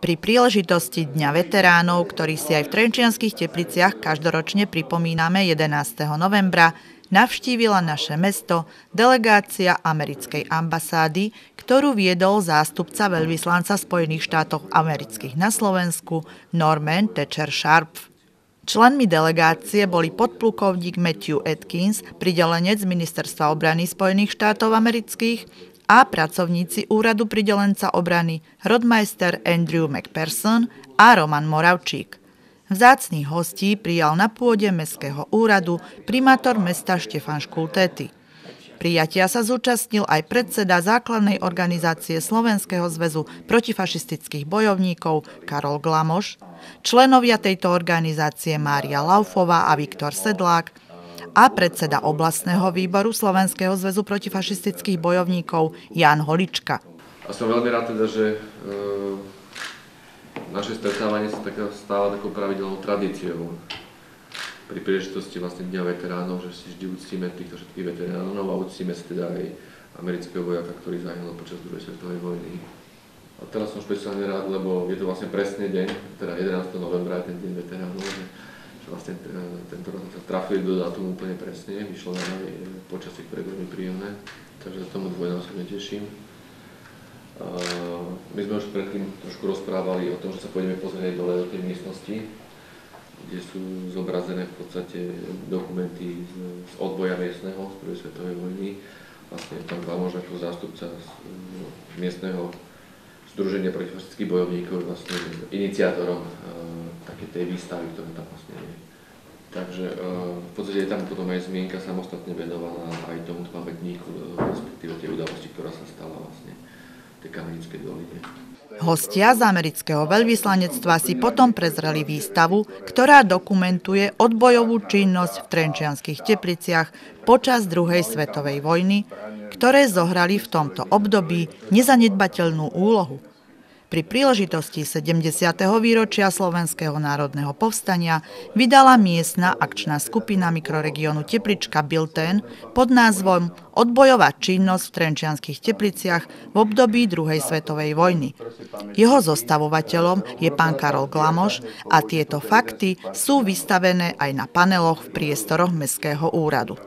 Pri príležitosti Dňa veteránov, ktorý si aj v Trenčianských tepliciach každoročne pripomíname 11. novembra, navštívila naše mesto delegácia americkej ambasády, ktorú viedol zástupca veľvyslanca Spojených štátov amerických na Slovensku Norman Thatcher Sharp. Členmi delegácie boli podplukovník Matthew Atkins, pridelenec Ministerstva obrany Spojených štátov amerických a pracovníci úradu pridelenca obrany rodmajster Andrew McPherson a Roman Moravčík. Vzácných hostí prijal na pôde Mestského úradu primátor mesta Štefan Škultéty. Prijatia sa zúčastnil aj predseda základnej organizácie Slovenského zväzu protifašistických bojovníkov Karol Glamoš, členovia tejto organizácie Mária Laufová a Viktor Sedlák, a predseda oblastného výboru Slovenského zväzu protifašistických bojovníkov Jan Holička. A som veľmi rád teda, že e, naše stretávanie sa taká stáva takou pravidelnou tradíciou pri príležitosti vlastne Dňa veteránov, že si vždy uctíme týchto všetkých veteránov a uctíme si teda aj amerického vojaka, ktorý zahynul počas druhej svetovej vojny. A teraz som špeciálne rád, lebo je to vlastne presný deň, teda 11. novembra je ten deň veteránov, vlastne e, tento rok sa trafili do dátumu úplne presne, vyšlo na aj počasie, ktoré veľmi príjemné, takže sa tomu dvojnásobne teším. My sme už predtým trošku rozprávali o tom, že sa pôjdeme pozrieť dole do tej miestnosti, kde sú zobrazené v podstate dokumenty z, odboja miestneho, z prvej svetovej vojny. Vlastne tam dva možno ako zástupca z, z miestneho Združenia protifašistických bojovníkov vlastne iniciátorom také tej výstavy, ktorá tam vlastne je. Takže uh, v podstate je tam potom aj zmienka samostatne venovaná aj tomuto pamätníku, respektíve tej udalosti, ktorá sa stala vlastne v tej Kamenickej doline. Hostia z amerického veľvyslanectva si potom prezreli výstavu, ktorá dokumentuje odbojovú činnosť v Trenčianských tepliciach počas druhej svetovej vojny, ktoré zohrali v tomto období nezanedbateľnú úlohu pri príležitosti 70. výročia Slovenského národného povstania vydala miestna akčná skupina mikroregiónu Teplička Bilten pod názvom Odbojová činnosť v Trenčianských Tepliciach v období druhej svetovej vojny. Jeho zostavovateľom je pán Karol Glamoš a tieto fakty sú vystavené aj na paneloch v priestoroch Mestského úradu.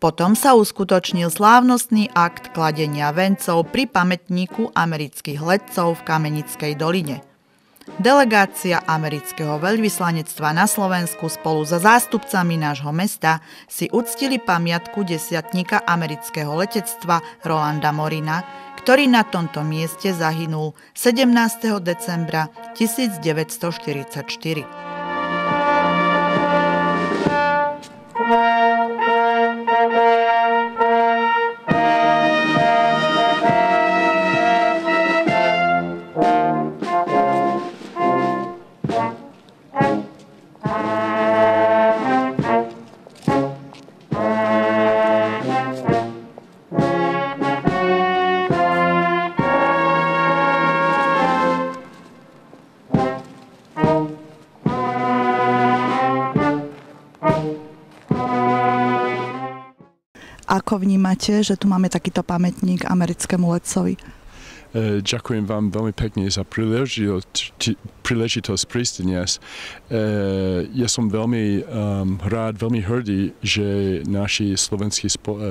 Potom sa uskutočnil slávnostný akt kladenia vencov pri pamätníku amerických letcov v Kamenickej doline. Delegácia amerického veľvyslanectva na Slovensku spolu so zástupcami nášho mesta si uctili pamiatku desiatníka amerického letectva Rolanda Morina, ktorý na tomto mieste zahynul 17. decembra 1944. Ako vnímate, že tu máme takýto pamätník americkému letcovi? E, ďakujem vám veľmi pekne za príležitosť, príležitosť prísť dnes. Uh, ja som veľmi um, rád, veľmi hrdý, že naši slovenskí spo, uh,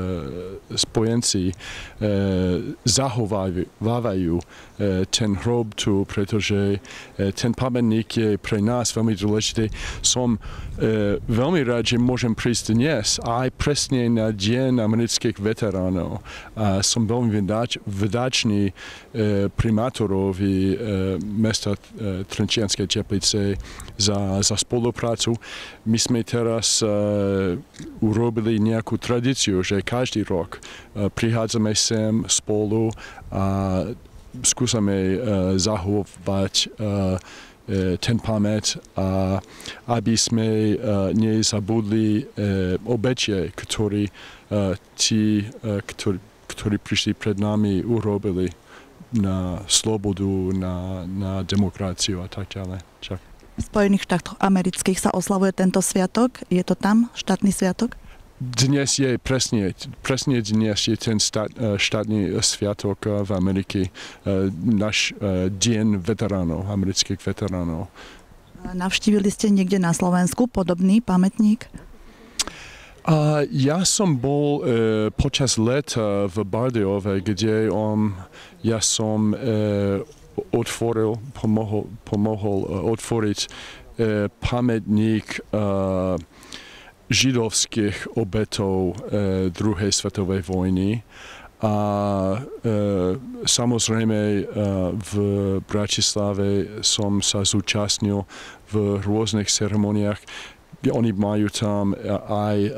spojenci uh, zachovávajú ten hrob tu, pretože ten pamätník je pre nás veľmi dôležitý. Som veľmi rád, že môžem prísť dnes aj presne na Deň amerických veteránov. A som veľmi uh, primátorovi mesta uh, Trenčianskej Teplice za, za spoluprácu. My sme teraz uh, urobili nejakú tradíciu, že každý rok uh, prichádzame sem spolu a skúsame uh, zahovať uh, ten pamäť a aby sme uh, nezabudli uh, obete, ktorí uh, tí, uh, ktorí prišli pred nami, urobili na slobodu, na, na demokraciu a tak ďalej. Čak. V Spojených štátoch amerických sa oslavuje tento sviatok. Je to tam štátny sviatok? Dnes je presne, presne dnes je ten stát, e, štátny sviatok e, v Amerike, e, náš deň veteránov, amerických veteránov. Navštívili ste niekde na Slovensku podobný pamätník? Uh, ja som bol uh, počas leta v Bardejove, kde um, ja som uh, otvoril, pomohol, pomohol uh, otvoriť uh, pamätník uh, židovských obetov uh, druhej svetovej vojny. A e, samozrejme e, v Bratislave som sa zúčastnil v rôznych ceremoniách oni majú tam e, aj uh,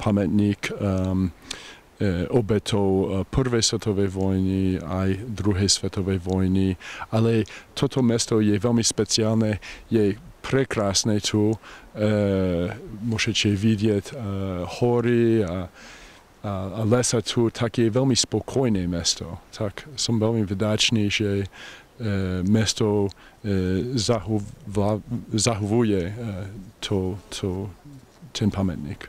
pamätník uh, obetov prvej svetovej vojny, aj druhej svetovej vojny, ale toto mesto je veľmi speciálne, je prekrásne tu, uh, môžete vidieť uh, hory a, a, a lesa tu, tak je veľmi spokojné mesto. Tak som veľmi vďačný, že E, mesto e, zahovuje e, to, to, ten pamätník.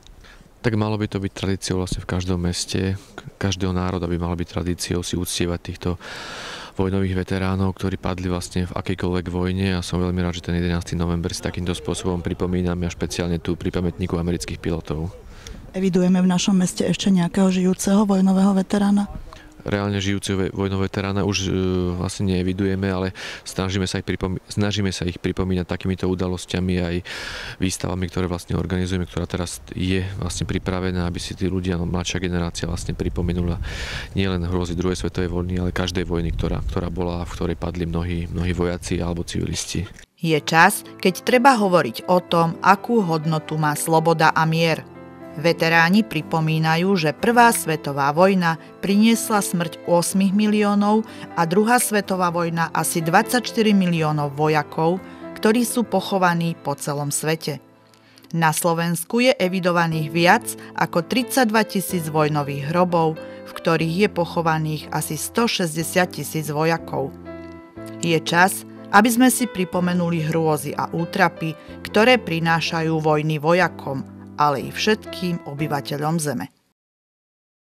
Tak malo by to byť tradíciou vlastne v každom meste, každého národa by malo byť tradíciou si uctievať týchto vojnových veteránov, ktorí padli vlastne v akejkoľvek vojne a som veľmi rád, že ten 11. november si takýmto spôsobom pripomíname a špeciálne tu pri pamätníku amerických pilotov. Evidujeme v našom meste ešte nejakého žijúceho vojnového veterána? Reálne žijúceho vojnové veterána už e, vlastne neevidujeme, ale snažíme sa, ich pripomí- snažíme sa ich pripomínať takýmito udalosťami aj výstavami, ktoré vlastne organizujeme, ktorá teraz je vlastne pripravená, aby si tí ľudia, mladšia generácia vlastne pripomenula nielen hrôzy druhej svetovej vojny, ale každej vojny, ktorá, ktorá bola, v ktorej padli mnohí, mnohí vojaci alebo civilisti. Je čas, keď treba hovoriť o tom, akú hodnotu má sloboda a mier – Veteráni pripomínajú, že Prvá svetová vojna priniesla smrť 8 miliónov a druhá svetová vojna asi 24 miliónov vojakov, ktorí sú pochovaní po celom svete. Na Slovensku je evidovaných viac ako 32 tisíc vojnových hrobov, v ktorých je pochovaných asi 160 tisíc vojakov. Je čas, aby sme si pripomenuli hrôzy a útrapy, ktoré prinášajú vojny vojakom – ale i všetkým obyvateľom Zeme.